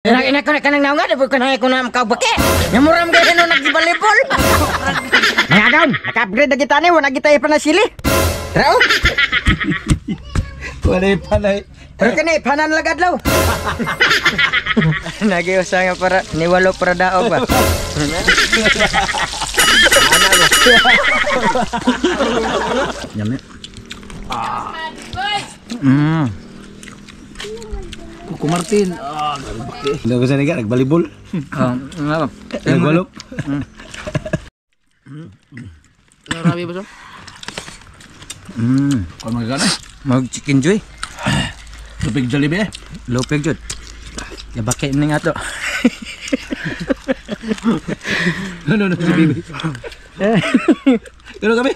Nang ina ko kanang naunga de ko nay ko kau beke. Nyamuram ga kanu nak gibalibol. Nga daon, nak upgrade na kita ni nak kita ipana sili. Rao. Wala ipana. Pero kani panan lagad law. Nagiusa nga para ni walo para daog Ah. Hmm. Hindi ko saniga, nagbalibol. Oh, nga ba? Nagbalok. Marami ba siya? Mm. Kung magkana. Mag chicken joy. Tupig Jollibee eh. Lopeg jud. Yabake ning ato. Ano na si Bibi? Ano kami?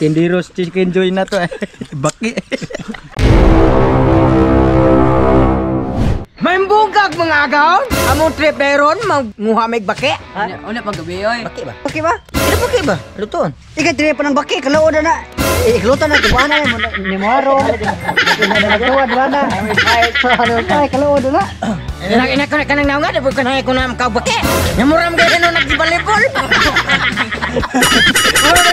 Tindiros chicken joy na to eh. Baki. May bugag mga agaon. Among trip meron, manguha may baki. Una, una pag gabi, oy. Baki ba? Baki ba? Ano baki ba? Luton. Ika dire pa ng baki kalao na na. Eh, iklutan na kuha na ni Maro. Nagtuwa dira na. Ay, kalao na na. Ina ko na kanang naunga, dapat ko na ko na makabaki. Namuram gaya no nagbalibol. Ano na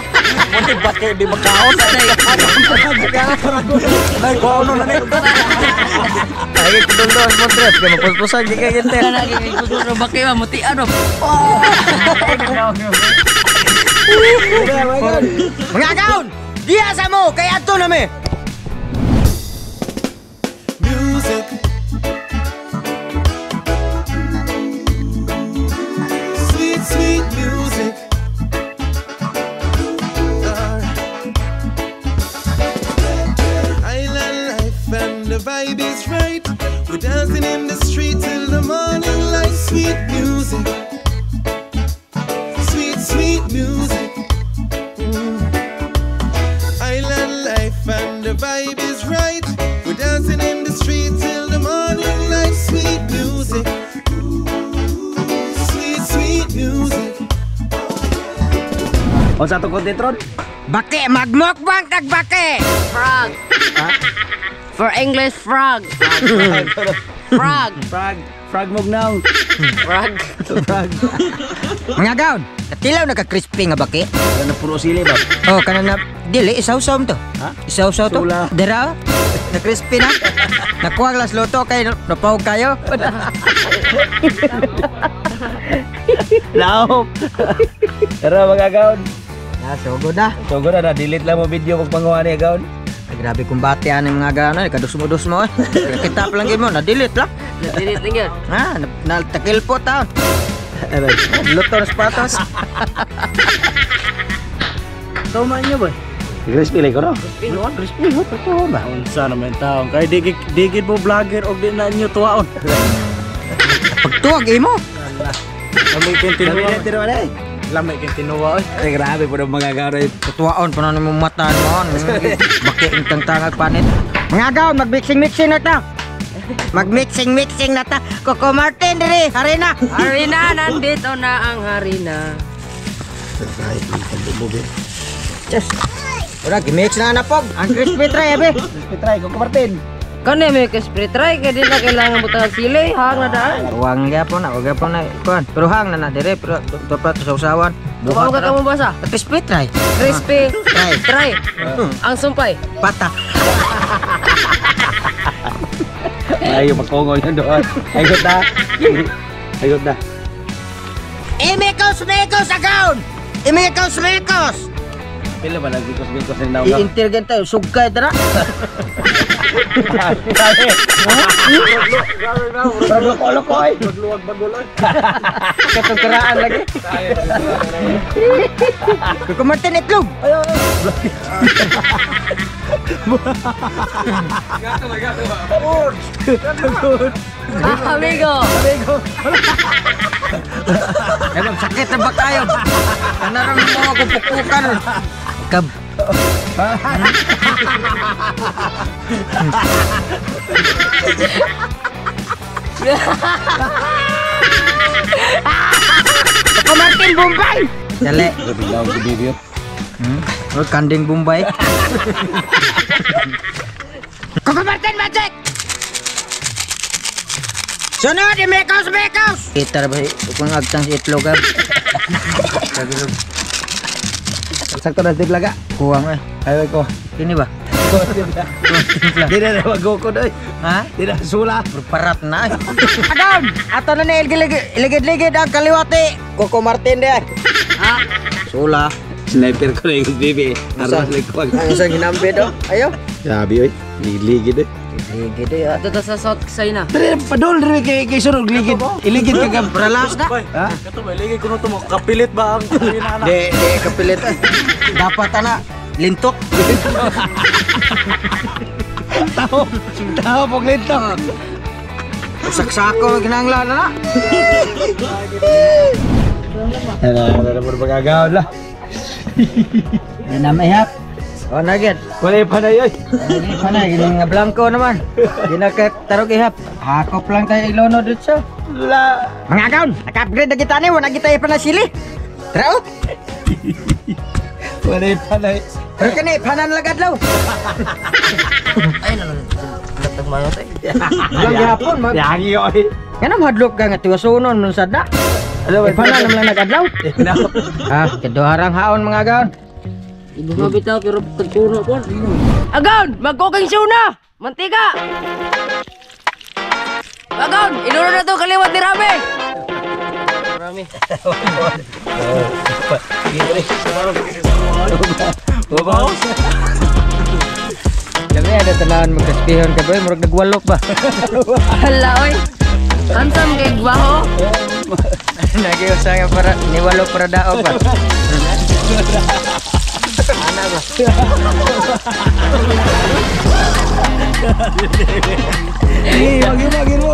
Mau dipakai di Bekaos Nah, gua naik nang itu. Ayo kudun dos potres ke pus-pus kayak gitu. Nah, kudun robak ya muti aduh. Mengakaun. Dia sama kayak tuh namanya. Vibe is right. We're dancing in the street till the morning light. Sweet music. Sweet, sweet music. O sa tukod ni Tron? Bake magmukbang kag bake. Frog. For English, frog. Frog. Frag. Frag mog now. Frog. Frag. Mga gaon. Katilaw na ka crispy nga bake. Ano puro sili ba? Oh, kana na dili isaw-saw to. Ha? Isaw-saw to. Sula. Dira. Na crispy na. Nakuha las luto kay napawag kayo. Laop. Tara mga gaon. Ah, sugod na. So guna na delete lang mo video pag panguha niya gaon. Ay, grabe kung bati ano yung mga gaon. Kadus-mudus mo. Kita pa lang mo. Na-delete lang. Nadilit lang yun. Ha, na- natakil po taon. Luto na sapatos. Tama niyo ba? Crispy lang ko no? Pinuan. Crispy ho, totoo ba? Unsa naman taong kay digid digid mo vlogger og di na inyo tuwaon. Pagtuwag imo. Lamay kang tinuwa. Lamay kang tinuwa. Ay grabe po ng mga garay. Tutuwaon pa na mo mata mo. Baki ang tang tangag panit. Mga gaon, mag-mixing-mixing na ta. Mag-mixing-mixing na ta. Coco Martin diri, harina. Harina, nandito na ang harina. Yes. Ora, gimix na na pog. Ang crispy try, ebe. Try ko Martin. Kani may ka-spray try, kaya di na kailangan butang sili, hang na daan. Uwang gyapon na, gyapon na. Kuan, pero hang na na dire, pero to pa to sa usawan. Buka ka mo basa. Crispy try. Crispy. Try. Try. Ang sumpay. Pata. Ayaw magkongo yun doon. Ayot na. Ayot na. Imikos, mikos, agaon! Imikos, mikos! Pila ba lagi ko sabihin ko sa inaw ka? I-intelligent tayo, sugkay dara. Bago ko lo ko ay. Katong karaan lagi. Kukumartin itlog. Ah, amigo. Eh, magsakit na ba rin mo ako pupukan? direkam. Kemarin Bombay. Jelek. Hmm? Oh, kanding Bombay. Kau Bajek. Sana di Mekos Mekos. Kita pengagtang si itlog. Sabi Sakto na tiglaga. Kuwang eh. Ay ko. Kini ba? Di na na mag-go ko doy. Ha? Na sula. Parat na. Adam! Ato na ni iligid-ligid ang kaliwati. Koko Martin de. Ha? Sula. Sniper ko na yung Bibi. Like ko. Ang isang hinampi do. Ayo. Sabi oy. Ligid eh. Ligid eh. Ato ta sa South China. Dali padol diri kay kay sunog ligid. Iligid ka gab. Pralas na. Ha? Kato ba, ligay ko na ito mo, kapilit ba ang kanina De, de kapilit eh. Dapat ana lintok. Tao. Tao pag lito. Saksako ginanglan na. Ano, ano na mo magagaw la. Yan na may hap. Oh, nugget. Wala yung panay, oy. Hindi panay, gining nga blanco naman. Ginakit tarog ihap. Hakop lang tayo ilono dito siya. La. Mga gaon, naka-upgrade na kita niyo. wala kita ipa na sili. Trao. Wala yung panay. Pero kani, panan lagad law. Ay naman. Latag mga tayo. Lang gihapon, mag. Yangi, ya, oy. Yan ang hadlok ka nga tiwasunon nun sadna. Alam, ipanan naman lagad law. Ah, keduharang haon mga gaon. Ibu nga bitaw pero tagpuno po. Agon! Magkuking suna! Mantika! Agon! Inuro na to kaliwat ni Rami! Rami. Babaw. Kami ada tanahan magkaspihon ka ba, murag nagwalok ba? Hala, oy! Handsome kay Gwaho! Nagiusa nga para, niwalok para daog ba? Eh, wagi wagi mo.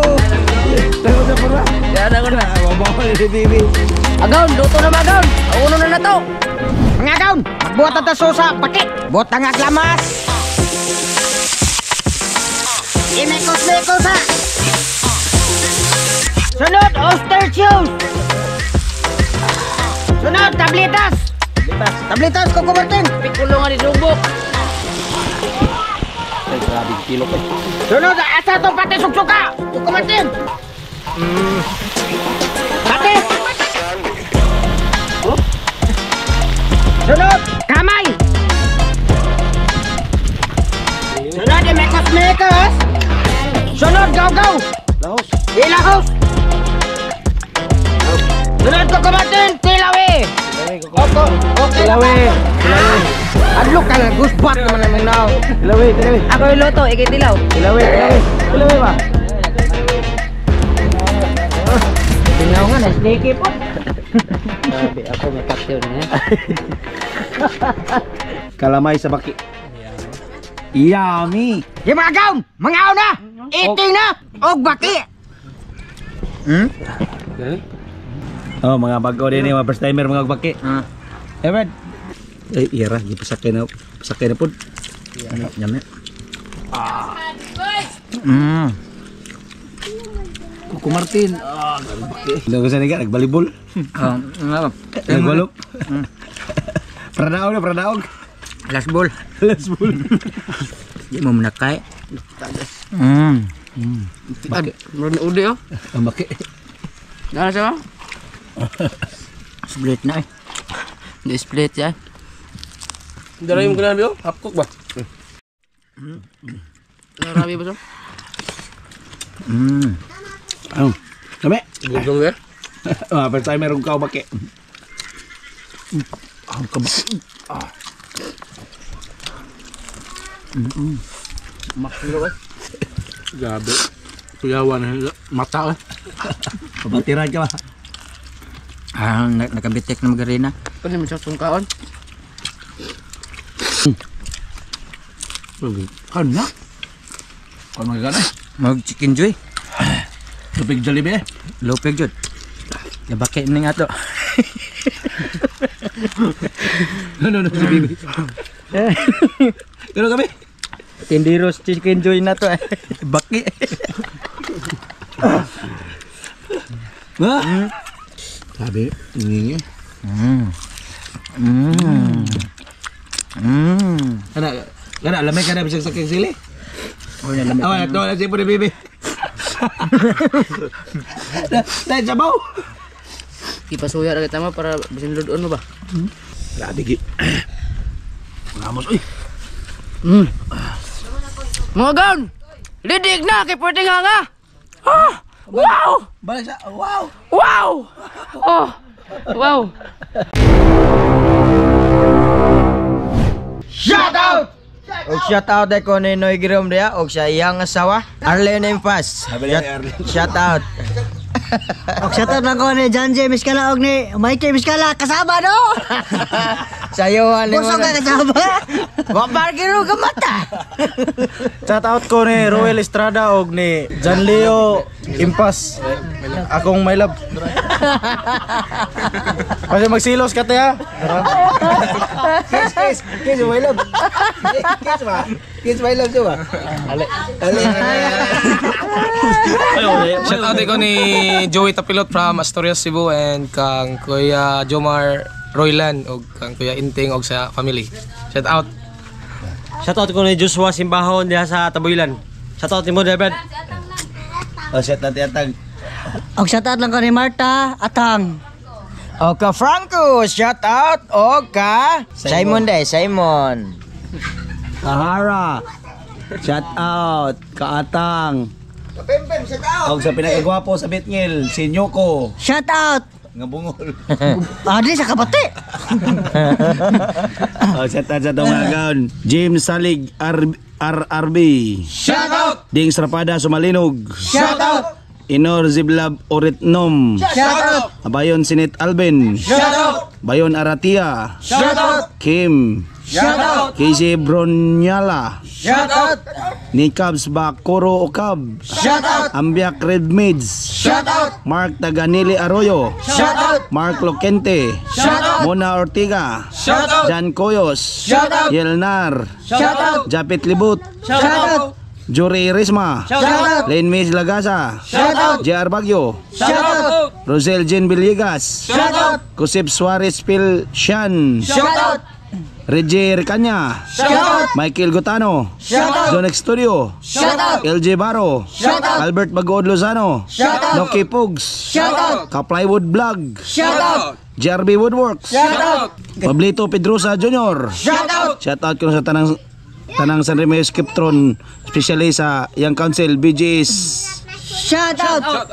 Tayo na pala. Yan ako na. Babaw ni Bibi. Agon! Luto na magon! Uno na na to! Mga gaon, magbuhat ang susa, bakit? Buhat ang aglamas. Imekos-mekos ha. Juice. Tablitas, Coco Martin. Pikulo nga ni Subok! Ay, grabe kilo ko. Sunod, asa to pati suksuka. Coco Martin. Pati. Sunod, kamay. Sunod, imekos-mekos. Sunod, gaw-gaw. Lahos. Ilahos! Sunod ko kumatin, tilawi! Oko, okay Ilawi. Ilawi. Adlok ka lang, gusbat naman namin now. Ilawi, ilawi. Ako yung luto, ikay tilaw! Ilawi, ilawi. Ilawi ba? Tingnan nga, na-sneaky po. Sabi ako may kaptiw na yan. Kalamay sa baki. Yummy. Di mga gaon, mga na! Iting na! Og baki! Hmm? Oh, mga bago din mga first timer mga baki. Ah. Eh, evet. Eh, iya lah, di pesakainya, pesakainya pun. Iya. Nyamnya. Ah. Hmm. Kuku Martin. Ah, Nggak usah negar, balibol. Hmm. Ah, ngapa? Eh, golok. Peradaog na, ya, peradaog. Last bul. Last bul. Di mau menakai. Hmm. Hmm. Udah udah ya. Ambake. Dah sama. Sebelit naik. Di-split ya. dari hmm. yang kena bio, hapkuk bah ba? Dara bio? Hmm. Ano? Kami? Gutom ya? Ah, pero tayo merong kau pakai. Ah, kabak. Ah. Mm. Makilo ba? Gabe. Tuyawan mata. Kabatiran aja lah. Ah, nak nak nakabit tek ng magarina. Cái này mình kawan xuống kan ơn kan Mau chicken cuy? Lupik jalebi be. Lupik jud ya pakai ini to No no no. Si kami Tindiros chicken nato eh. Baki. Hmm. Ini. Hmm. Mm. Mm. Kana, kana, lamay ka na bisag sa sili. Oh, na lamig. Awan, ito na si Puri Bibi. Dahil sabaw. Ipasuya ra kita mo para bisin ludoon mo ba? Grabe, Gi. Ngamos, uy. Mga gaon! Lidig na kay pwede nga nga! Ah! Wow! Balik sa, wow. Wow! Oh! Wow! Og shout out ay ko ni Noy Girom dia og sa iyang asawa Arlene Impas. Shout out. Og shout out lang ko ni John J. Miskala og ni Mikey Miskala kasama no. Sayo ani mo. Busog ka kasama. Wa bargiro gamata. Shout out ko ni Roel Estrada og ni John Leo Impas. Akong my love. Kasi magsilos ka ha. Kiss, kiss, kiss, my love. Kiss ba? Kiss, my love, ba? Ale. Ale. Shout out ko ni Joey Tapilot from Asturias, Cebu and kang Kuya Jomar Roylan og kang Kuya Inting og sa family. Shout out. Shoutout ko ni Joshua Simbahon diha sa Tabuilan. Shoutout ni mo David. Oh, shit na tiyatag. Og shout out lang ko ni Marta Atang. O ka Franco, shout out o ka Simon day, Simon. Kahara. Shout out. Kaatang. Pempem, shout out. Og sa pinakagwapo sa Betngel, si Nyoko. Shout out. Nga bungol. Adi sa kabati. oh, shout out sa gaon. James Salig R RRB. Shout out. Ding Strapada Sumalinog. Shout out. Inor Ziblab Oritnom. Shout out. Abayon Sinit Alben. Shout out. Bayon Aratia. Shout out. Kim. Shout out. Casey Bronyala. Shout out. Nikabs Bakuro Okab. Shout out. Ambiak Red Mids. Shout out. Mark Taganili Arroyo. Shout out. Mark Lokente. Shout out. Mona Ortiga. Shout out. Jan Koyos. Shout out. Yelnar. Shout out. Japit Libut. Shout out. Juri Risma. Shout out. Lane Miss Lagasa. Shout out. JR Bagyo. Shout out. Rosel Jen Villegas. Shout out. Kusip Suarez Pil Shan. Shout out. Reggie Ricanya. Shout out. Michael Gutano. Shout out. John Studio. Shout out. LJ Baro. Shout out. Albert Bagood Lozano. Shout out. Noki Pugs. Shout out. Kaplywood Vlog. Shout out. JRB Woodworks. Shout out. Pablito Pedrosa Jr. Shout out. Shout out ko sa tanang tanang San Remo Skiptron, especially sa Young Council, BGS, Shout out.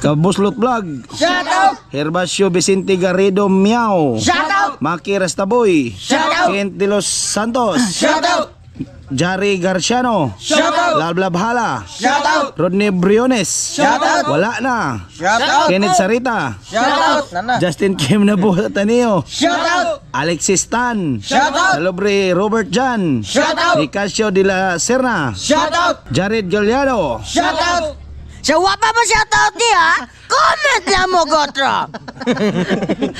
Kabuslot Vlog, Shout out. Herbasio Vicente Garrido Miao, Shout out. Maki Rastaboy, Shout out. Kent de los Santos, Shout out. Jari Garciano, Shout out. Lablab Hala, Shout out. Rodney Briones, Shout out. wala na, Shout out. Kenneth Sarita, Shout out. Nana. Justin Kim na buhat Taneo, Shout out. Alexis Tan, Shout out. Salobre Robert Jan, Shout out. Nicasio de la Serna, Shout out. Jared Gallardo, Shout out. Sa wapa mo shout out niya, comment lang mo.